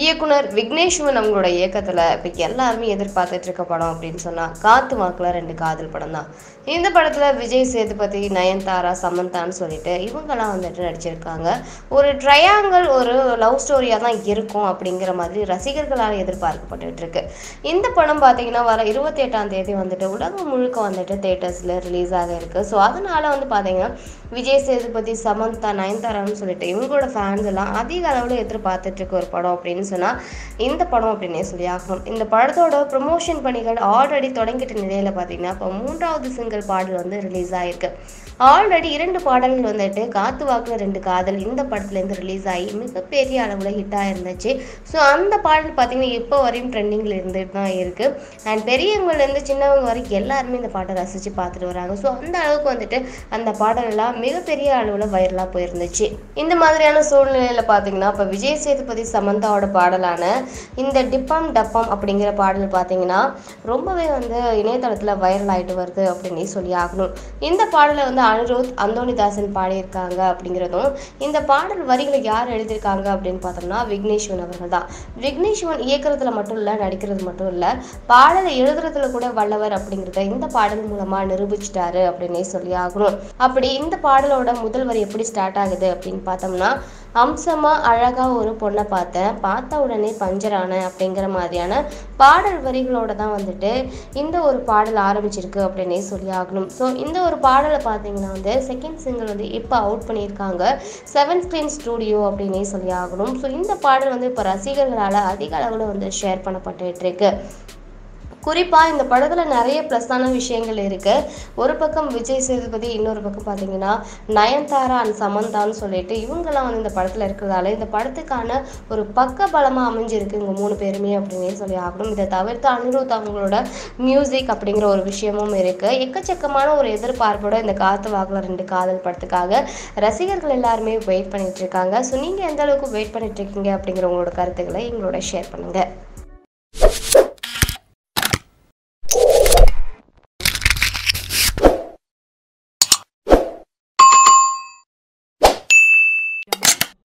இயக்குனர் விக்னேஷ்வன் அவங்களோட இயக்கத்தில் இப்போ எல்லாருமே எதிர்பார்த்துட்டு இருக்க படம் அப்படின்னு சொன்னால் காத்து வாக்கில் ரெண்டு காதல் படம் தான். இந்த படத்தில் விஜய் சேதுபதி நயன்தாரா சமந்தான்னு சொல்லிட்டு இவங்கெல்லாம் வந்துட்டு நடிச்சிருக்காங்க. ஒரு ட்ரையாங்கிள் ஒரு லவ் ஸ்டோரியாக தான் இருக்கும் அப்படிங்கிற மாதிரி ரசிகர்களால் எதிர்பார்க்கப்பட்டு இருக்கு. இந்த படம் பார்த்தீங்கன்னா வர இருபத்தி எட்டாம் தேதி வந்துட்டு உலகம் முழுக்க வந்துட்டு தேட்டர்ஸில் ரிலீஸ் ஆக இருக்கு. ஸோ அதனால வந்து பார்த்தீங்கன்னா விஜய் சேதுபதி சமந்தா நயன்தாரான்னு சொல்லிட்டு இவங்களோட ஃபேன்ஸ் எல்லாம் அதிக அளவில் எதிர்பார்த்துட்டு இருக்க ஒரு படம் அப்படின்னு சொன்னால் இந்த படம் அப்படின்னே சொல்லி ஆகணும். இந்த படத்தோட ப்ரொமோஷன் பணிகள் ஆல்ரெடி தொடங்கிட்ட நிலையில் பார்த்தீங்கன்னா இப்போ மூன்றாவது சிங்கிள் பாடல் வந்து ரிலீஸ் ஆகிருக்கு ஆல்ரெடி இரண்டு பாடல்கள் வந்துட்டு காத்து வாக்குல ரெண்டு காதல் இந்த படத்துலேருந்து ரிலீஸ் ஆகி மிகப்பெரிய அளவில் ஹிட்டாக இருந்துச்சு ஸோ அந்த பாடல் பார்த்தீங்கன்னா இப்போ வரையும் ட்ரெண்டிங்கில் இருந்துட்டு தான் இருக்குது அண்ட் பெரியவங்கலேருந்து சின்னவங்க வரைக்கும் எல்லாருமே இந்த பாட்டை ரசித்து பார்த்துட்டு வராங்க. ஸோ அந்த அளவுக்கு வந்துட்டு அந்த பாடலெல்லாம் மிகப்பெரிய அளவில் வைரலாக போயிருந்துச்சு. இந்த மாதிரியான சூழ்நிலையில் பார்த்தீங்கன்னா இப்போ விஜய் சேதுபதி சமந்தாவோட பாடலான இந்த டிப்பம் டப்பம் அப்படிங்கிற பாடல் பார்த்தீங்கன்னா ரொம்பவே வந்து இணையதளத்தில் வைரல் ஆகிட்டு வருது அப்படின்னு சொல்லி ஆகணும். இந்த பாடலை வந்து அனிருத் அந்தோனிதாசன் பாடியிருக்காங்க அப்படிங்கிறதும் இந்த பாடல் வரிகளை யார் எழுதியிருக்காங்க அப்படின்னு பார்த்தோம்னா விக்னேஷ்வன் அவர்கள் தான். விக்னேஷ்வன் இயக்கிறதுல மட்டும் இல்லை நடிக்கிறது மட்டும் இல்லை பாடலை எழுதுறதுல கூட வல்லவர் அப்படிங்கிறத இந்த பாடல் மூலமாக நிரூபிச்சிட்டாரு அப்படின்னே சொல்லி ஆகணும். அப்படி இந்த பாடலோட முதல் வரி எப்படி ஸ்டார்ட் ஆகுது அப்படின்னு பார்த்தோம்னா அம்சமாக அழகாக ஒரு பொண்ணை பார்த்தேன் பார்த்த உடனே பஞ்சரான அப்படிங்கிற மாதிரியான பாடல் வரிகளோட தான் வந்துட்டு இந்த ஒரு பாடல் ஆரம்பிச்சிருக்கு அப்படின்னே சொல்லி ஆகணும். ஸோ இந்த ஒரு பாடலை பார்த்தீங்கன்னா வந்து செகண்ட் சிங்கிள் வந்து இப்போ அவுட் பண்ணியிருக்காங்க. செவன் ஸ்க்ரீன் ஸ்டூடியோ அப்படின்னே சொல்லி ஆகணும். ஸோ இந்த பாடல் வந்து இப்போ ரசிகர்களால் அதிக அளவில் வந்து ஷேர் பண்ணப்பட்டு இருக்கு. குறிப்பாக இந்த படத்தில் நிறைய ப்ளஸ்ஸான விஷயங்கள் இருக்குது ஒரு பக்கம் விஜய் சேதுபதி இன்னொரு பக்கம் பார்த்தீங்கன்னா நயன்தாரா அண்ட் சமந்தான்னு சொல்லிட்டு இவங்கெல்லாம் வந்து இந்த படத்தில் இருக்கிறதால இந்த படத்துக்கான ஒரு பக்க பலமாக அமைஞ்சிருக்கு இவங்க மூணு பேருமே அப்படின்னே சொல்லி ஆகணும். இதை தவிர்த்து அனிருத் அவங்களோட மியூசிக் அப்படிங்கிற ஒரு விஷயமும் இருக்குது எக்கச்சக்கமான ஒரு எதிர்பார்ப்போட இந்த காத்து வாக்குல ரெண்டு காதல் படத்துக்காக ரசிகர்கள் எல்லாருமே வெயிட் பண்ணிட்டு இருக்காங்க. ஸோ நீங்கள் எந்த அளவுக்கு வெயிட் பண்ணிட்டு இருக்கீங்க அப்படிங்கிற உங்களோட கருத்துக்களை எங்களோட ஷேர் பண்ணுங்கள்